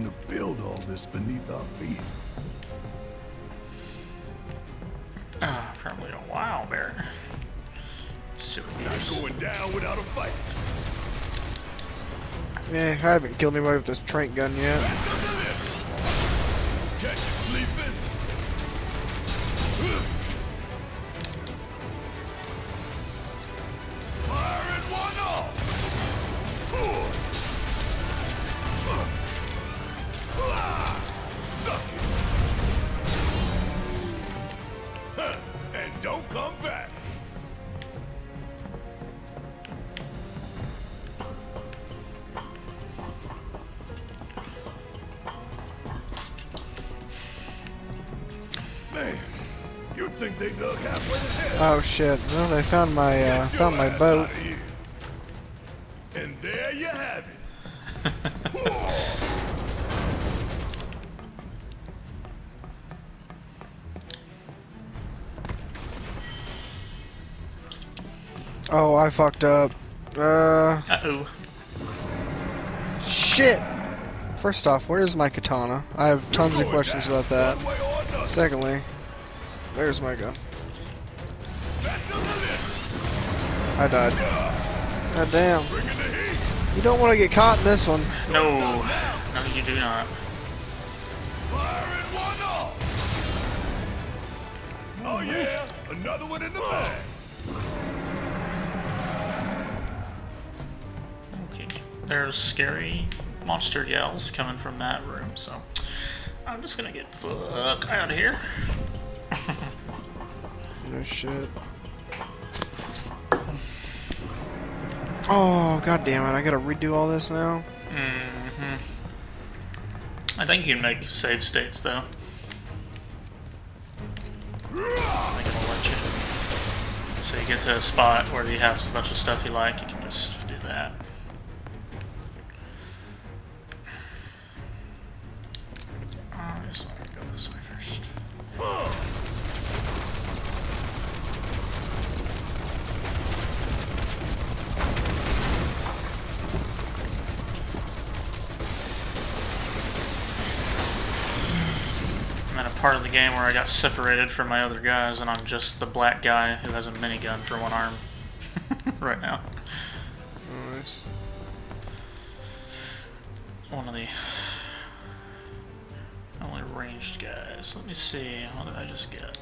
having to build all this beneath our feet. Uh, probably a while, Barrett. See what Not going down without a fight. Yeah, I haven't killed anybody with this trank gun yet. Back up. Catch you sleeping. Firing Man, you'd think they dug halfway to hell. Oh shit! Well, they found my uh, found my ass boat. And there you have it. Oh, I fucked up. Uh, Uh-oh. shit. First off, where's my katana? I have tons of questions down, about that. One way or another. Secondly, there's my gun. Back to the lift. I died. God damn. Bringing the heat. You don't want to get caught in this one. No. No, you do not. Firing one off. Oh yeah, another one in the bag. Okay. There's scary monster yells coming from that room, so I'm just gonna get the fuck out of here. No shit. Oh, god damn it. I gotta redo all this now. hmm I think you can make save states though. I think it'll let you. So you get to a spot where you have a bunch of stuff you like, you can just do that. Part of the game where I got separated from my other guys, and I'm just the black guy who has a minigun for one arm right now. Nice. One of the only ranged guys. Let me see. What did I just get?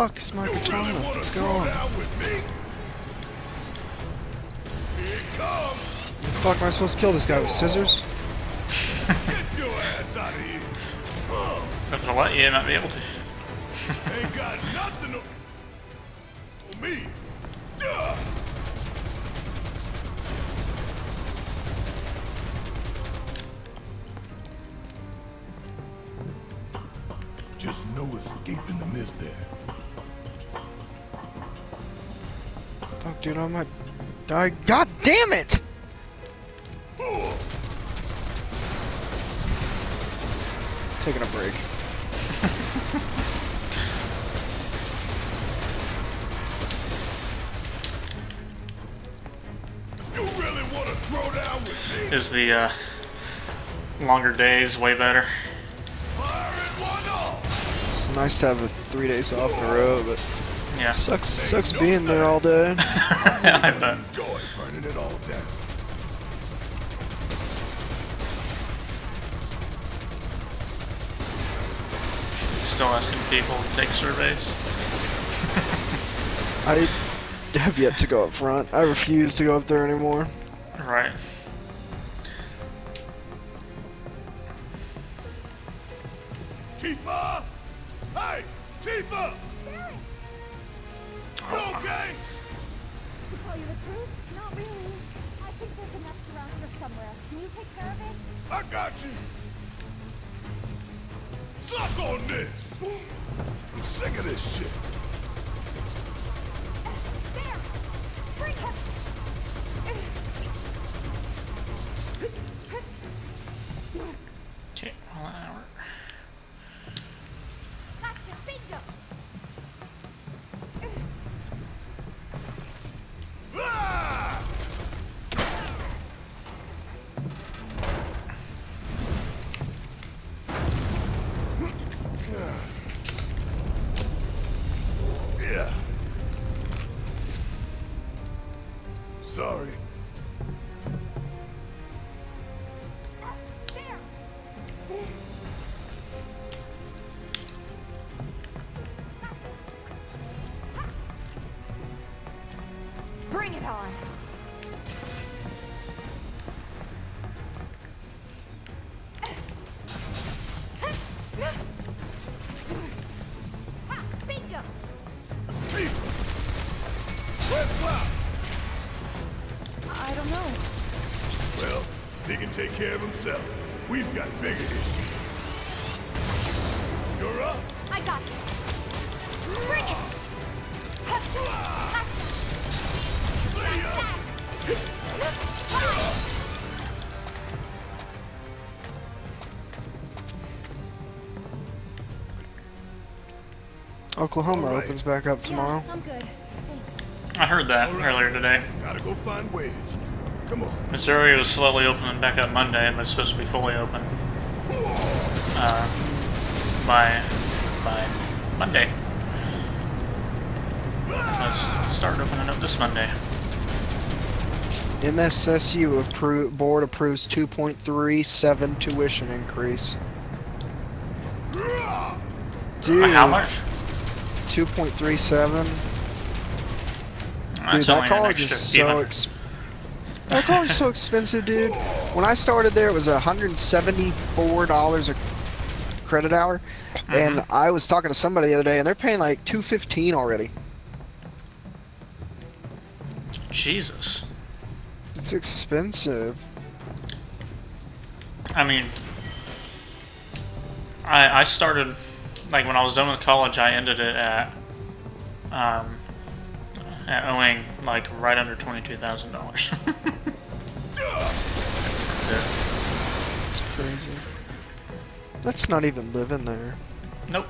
Fuck is my You katana? really What's going on? down with me? Here it comes. Fuck, am I supposed to kill this guy with scissors? Get your ass out of here. Huh. If it'll let you, you might be able to. Ain't got nothing to... me. Duh. Just no escaping the mist there. Fuck, dude, I might die. God damn it! Taking a break. You really want to throw down with me? Is the uh, longer days way better? Firing one off. It's nice to have a three days off in a row, but Yeah. sucks sucks being there all day. I bet. Enjoy burning it all down. Still asking people to take surveys. I have yet to go up front. I refuse to go up there anymore. Right. Tifa! Hey! Tifa! Okay? you the truth, not really. I think there's a nest around somewhere. Can you take care of it? I got you. Suck on this. I'm sick of this shit. Yeah. Sorry. Care of himself. We've got bigger issues. You're up. I got this. Bring it! Gotcha! See ya. Fire! Oklahoma All right. opens back up tomorrow. Yeah, I'm good. Thanks. I heard that earlier today. Gotta go find Wedge. Come on. Missouri was slowly opening back up Monday, but it's supposed to be fully open uh, by by Monday. Let's start opening up this Monday. MSSU appro- board approves 2.37 tuition increase. Dude, By how much? 2.37. That's Dude, that college is so hundred. Ex- That college is so expensive, dude. When I started there, it was 174 dollars a credit hour, and Mm-hmm. I was talking to somebody the other day, and they're paying like 215 already. Jesus. It's expensive. I mean, I I started like when I was done with college. I ended it at um at owing like right under twenty two thousand dollars. It's crazy. That's not even living there. Nope.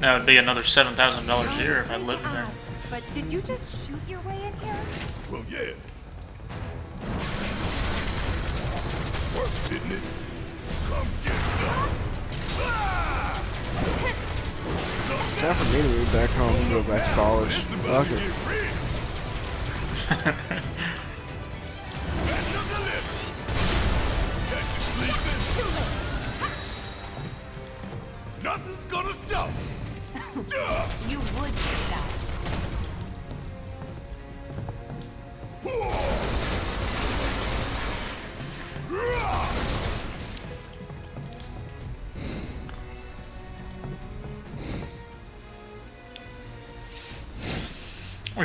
That would be another seven thousand dollars a year if I lived there. ask, But did you just shoot your way in here? Well, yeah. Worked, didn't it? Come get some. Time for me to move back home and go back to college. Fuck to it. get real. That's the delivery. Catch you sleeping. Nothing's gonna stop. You would do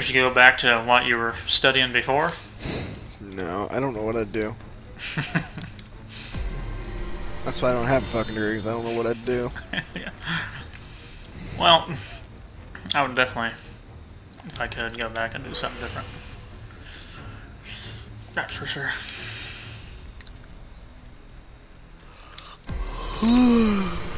We should go back to what you were studying before. No, I don't know what I'd do. That's why I don't have a fucking degrees. I don't know what I'd do. yeah. Well, I would definitely, if I could, go back and do something different. That's for sure.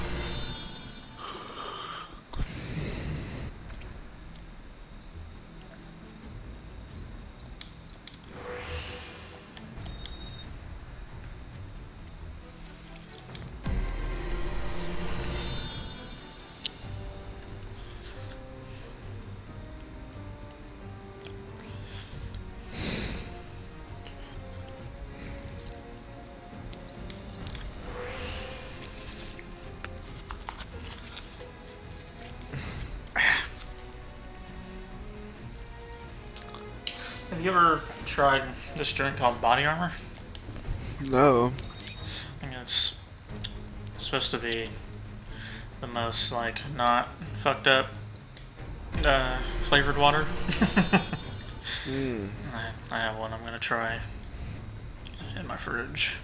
Have you ever tried this drink called Body Armor? No. I mean, it's, supposed to be the most like not fucked up uh, flavored water. Hmm. I, I have one I'm gonna try in my fridge.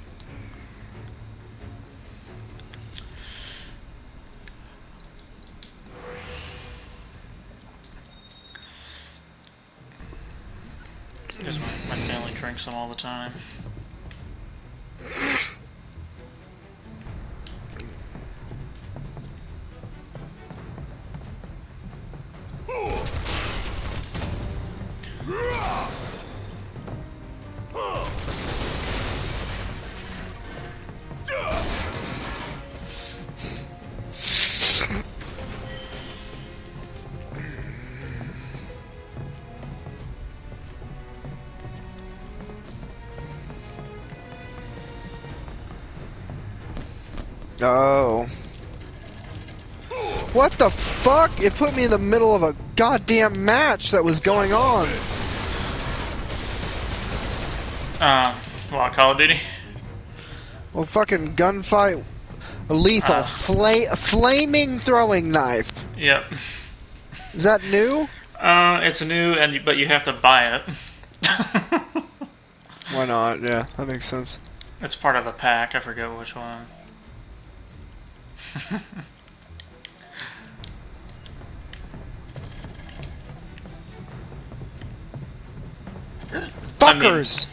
Drinks them all the time. Oh. What the fuck? It put me in the middle of a goddamn match that was going on. Uh, well, Call of Duty? Well, fucking gunfight, lethal, Ah. fla- flaming throwing knife. Yep. Is that new? Uh, it's new, and but you have to buy it. Why not? Yeah, that makes sense. it's part of a pack. I forget which one. I mean, Fuckers!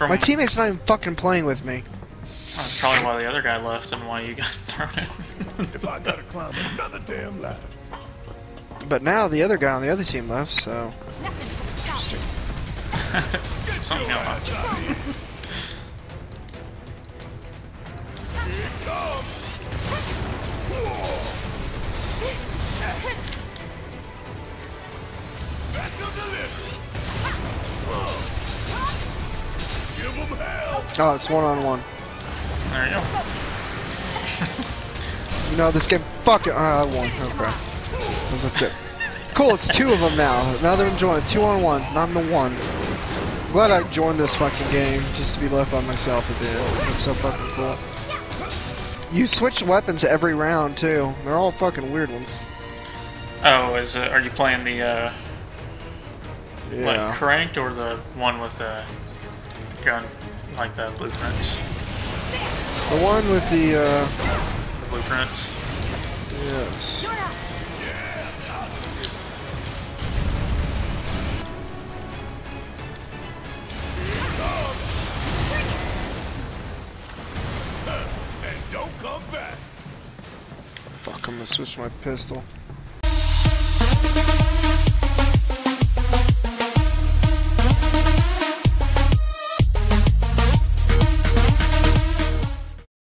My teammate's not even fucking playing with me. that's probably why the other guy left and why you got thrown in. If I gotta climb another damn ladder. But now the other guy on the other team left, so. Something going on. Oh, it's one on one. There you go. You know, this game. Fuck it. Uh, I won. Okay. Let's get. Cool, it's two of them now. Now they're enjoying two on one. I'm the one. Glad I joined this fucking game just to be left by myself at the end. It's so fucking cool. You switch weapons every round too. They're all fucking weird ones. Oh, is it? Are you playing the uh, Yeah. like cranked or the one with the gun, like the blueprints? The one with the, uh, The blueprints. yes. Gonna switch my pistol.